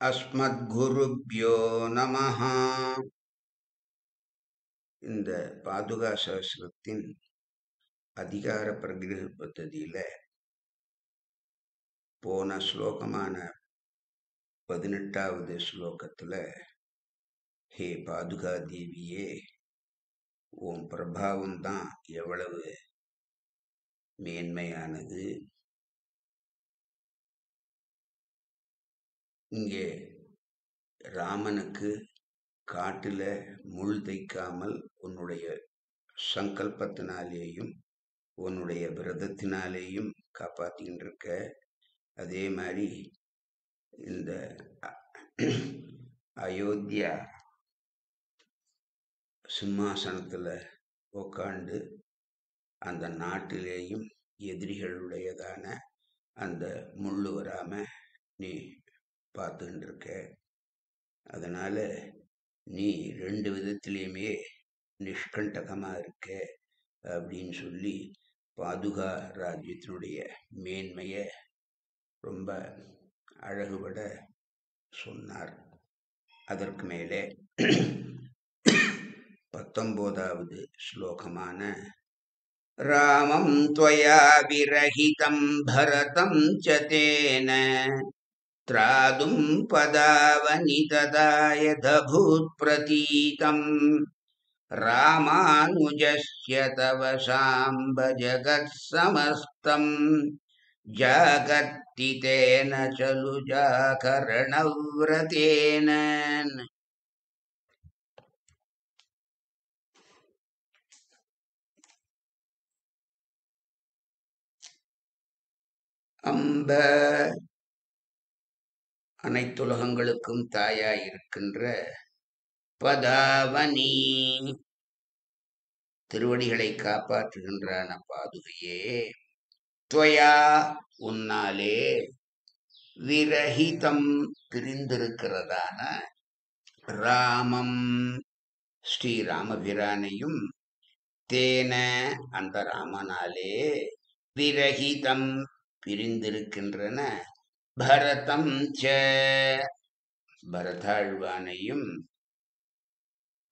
அஸ்மத்குருப்யோ நமஹா. இந்த பாதுகா சாஸ்திரத்தின் அதிகார பிரகிரக பத்ததியில் போன ஸ்லோகமான பதினெட்டாவது ஸ்லோகத்தில் ஹே பாதுகா தேவியே உன் பிரபாவம் தான் எவ்வளவு மேன்மையானது இங்கே ராமனுக்கு காட்டில் முள் தைக்காமல் உன்னுடைய சங்கல்பத்தினாலேயும் உன்னுடைய விரதத்தினாலேயும் காப்பாற்றின்னு இருக்க அதே மாதிரி இந்த அயோத்தியா சிம்மாசனத்தில் உக்காண்டு அந்த நாட்டிலேயும் எதிரிகளுடையதான அந்த முள்ளு வராமல் நீ பார்த்துக்கிட்டு இருக்க அதனால் நீ ரெண்டு விதத்துலேயுமே நிஷ்கண்டகமாக இருக்க அப்படின்னு சொல்லி பாதுகா ராஜ்யத்தினுடைய மேன்மையை ரொம்ப அழகுபட சொன்னார். அதற்கு மேலே பத்தொம்போதாவது ஸ்லோகமான ராமம் துவயா விரகிதம் பரதம் சதேன त्रादुं पदावनितदाय दभूत्प्रतीतम् रामानुजस्य तव साम्ब जगत्समस्तम् जागत्तितेन चलुजाकरणव्रतेन अम्ब அனைத்துலகங்களுக்கும் தாயாய் இருக்கின்ற பதாவனி. திருவடிகளை காப்பாற்றுகின்றான பாதுகையே துவயா உன்னாலே விரஹிதம் பிரிந்திருக்கிறதான ராமம். ஸ்ரீராமபிரானையும் தேன அந்த ராமனாலே விரஹிதம் பிரிந்திருக்கின்றன பரதம் ச. பரதாழ்வானையும்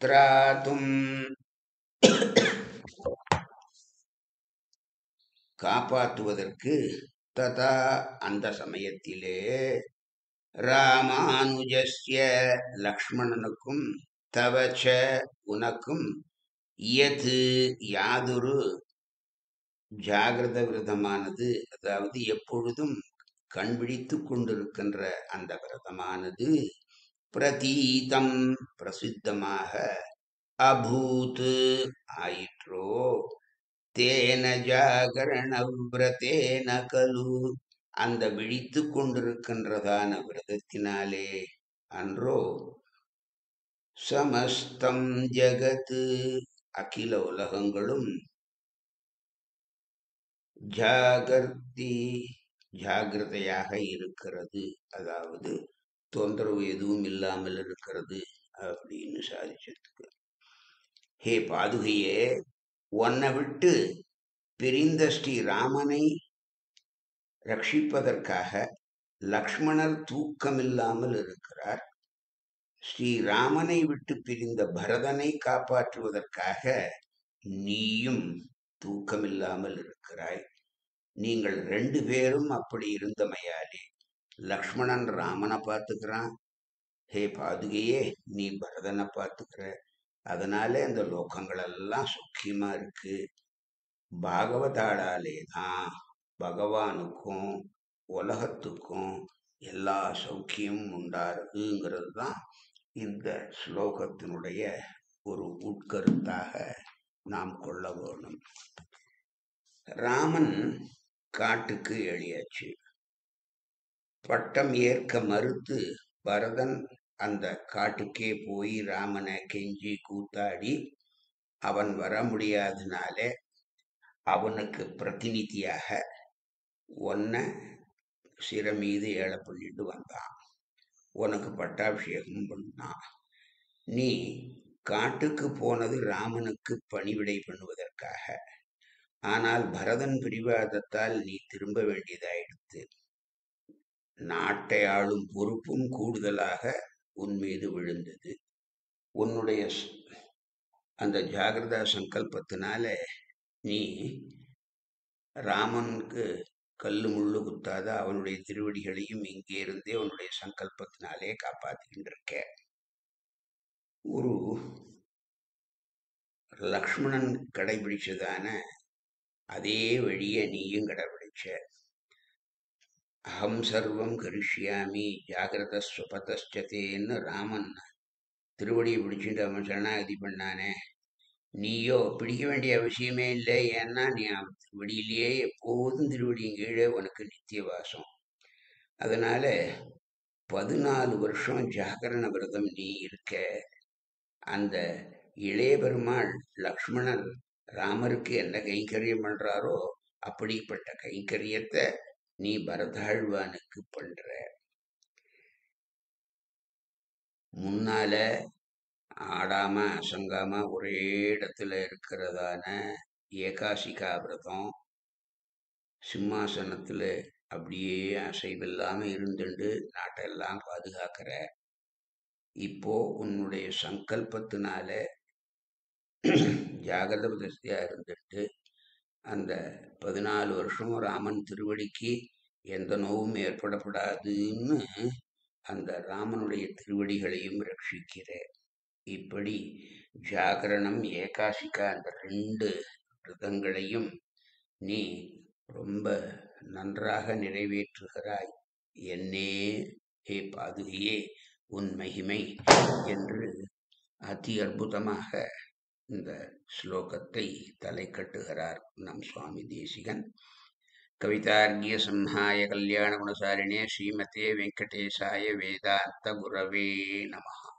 திராதும். காப்பாற்றுவதற்கு ததா அந்த சமயத்திலே ராமானுஜஸ்ய லக்ஷ்மணனுக்கும் தவச்ச உனக்கும் எது யாதொரு ஜாகிரத விரதமானது அதாவது எப்பொழுதும் கண்பிடித்து கொண்டிருக்கின்ற அந்த விரதமானது பிரதீதம் பிரசித்தமாக அபூத் ஆயிற்றோ. தேன ஜாகரண விரதேன கலு. அந்த விழித்து கொண்டிருக்கின்றதான விரதத்தினாலே அன்றோ. சமஸ்தம் ஜகத்து. அகில உலகங்களும் ஜாகர்த்தி ஜாகிரதையாக இருக்கிறது. அதாவது தொந்தரவு எதுவும் இல்லாமல் இருக்கிறது அப்படின்னு சாதிச்சதுக்கு ஹே பாதுகையே உன்னை விட்டு பிரிந்த ஸ்ரீ ராமனை ரட்சிப்பதற்காக லக்ஷ்மணர் தூக்கமில்லாமல் இருக்கிறார். ஸ்ரீராமனை விட்டு பிரிந்த பரதனை காப்பாற்றுவதற்காக நீயும் தூக்கமில்லாமல் இருக்கிறாய். நீங்கள் ரெண்டு பேரும் அப்படி இருந்தமையாலே லக்ஷ்மணன் ராமனை பார்த்துக்கிறான். ஹே பாதுகையே நீ பரதனை பார்த்துக்கிற. அதனாலே அந்த லோகங்களெல்லாம் சுக்கியமாக சுக்கியமா இருக்கு. பாகவதாளாலே தான் பகவானுக்கும் உலகத்துக்கும் எல்லா சௌக்கியமும் உண்டாருங்கிறது தான் இந்த ஸ்லோகத்தினுடைய ஒரு உட்கருத்தாக நாம் கொள்ள வேணும். ராமன் காட்டுக்கு எழியாச்சு. பட்டம் ஏற்க மறுத்து பரதன் அந்த காட்டுக்கே போய் ராமனை கெஞ்சி கூத்தாடி அவன் வர முடியாதனால அவனுக்கு பிரதிநிதியாக ஒன்ன சிற மீது ஏழை பண்ணிட்டு வந்தான். உனக்கு பட்டாபிஷேகம் பண்ணான். நீ காட்டுக்கு போனது ராமனுக்கு பணிவிடை பண்ணுவதற்காக. ஆனால் பரதன் பிடிவாதத்தால் நீ திரும்ப வேண்டியதாயிடுத்து. நாட்டை ஆளும் பொறுப்பும் கூடுதலாக உன் மீது விழுந்தது. உன்னுடைய அந்த ஜாகிரதா சங்கல்பத்தினால நீ ராமனுக்கு கல்லு முள்ளு குத்தாத அவனுடைய திருவடிகளையும் இங்கே இருந்தே உன்னுடைய சங்கல்பத்தினாலே காப்பாத்திக்கிட்டு இருக்க. ஒரு லக்ஷ்மணன் கடைபிடிச்சதான அதே வழியை நீயும் கடைபிடிச்ச அகம் சர்வம் கரிஷ்யாமி ஜாகிரத ஸ்வபதச்சதேன்னு ராமன் திருவடியை பிடிச்சிட்டு அவன் சரணாகதி பண்ணானே. நீயோ பிடிக்க வேண்டிய அவசியமே இல்லை. ஏன்னா நீ வெளியிலேயே திருவடியிலேயே எப்போதும் திருவடியின் கீழே உனக்கு நித்திய வாசம். அதனால பதினாலு வருஷம் ஜாகரண விரதம் நீ இருக்க. அந்த இளைய பெருமாள் லக்ஷ்மணர் ராமருக்கு என்ன கைங்கரியம் பண்றாரோ அப்படிப்பட்ட கைங்கரியத்தை நீ பரதாழ்வானுக்கு பண்ற. முன்னால ஆடாம அசங்காம ஒரே இடத்துல இருக்கிறதான ஏகாசிகா விரதம் சிம்மாசனத்துல அப்படியே அசைவில்லாம இருந்துண்டு நாட்டெல்லாம் பாதுகாக்கிற. இப்போ உன்னுடைய சங்கல்பத்தினால ஜாகிரத பிரதிஷ்டியாக இருந்துட்டு அந்த பதினாலு வருஷம் ராமன் திருவடிக்கு எந்த நோவும் ஏற்படப்படாதுன்னு அந்த ராமனுடைய திருவடிகளையும் ரட்சிக்கிற இப்படி ஜாகரணம் ஏகாசிகா அந்த ரெண்டு விரதங்களையும் நீ ரொம்ப நன்றாக நிறைவேற்றுகிறாய். என்னே ஹே பாதுகையே உன் மகிமை என்று அதி அற்புதமாக இந்த ஸ்லோகத்தை தலை கட்டுகிறார் நம் சுவாமி தேசிகன். கவிதார்கிய சம்ஹாய கல்யாண குணசாலினே ஸ்ரீமதே வெங்கடேசாய வேதாந்த குரவே நமகா